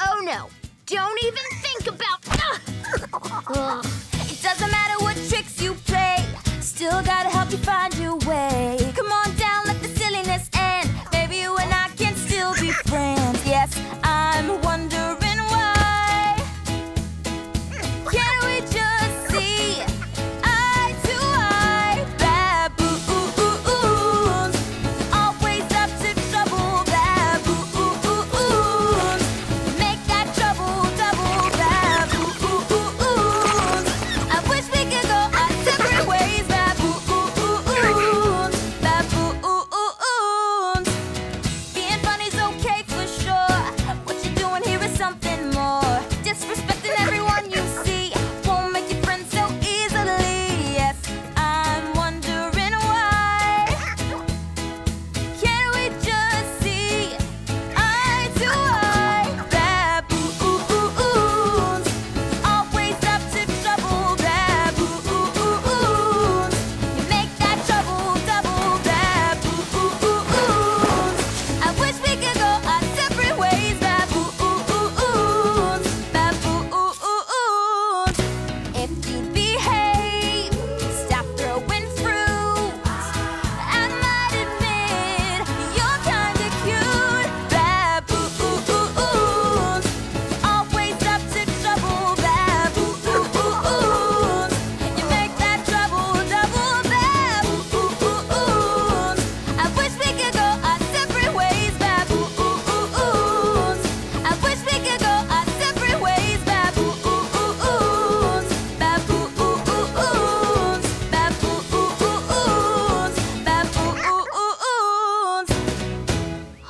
Oh no, don't even think about. Ugh. It doesn't matter what tricks you play, still gotta help you find your way.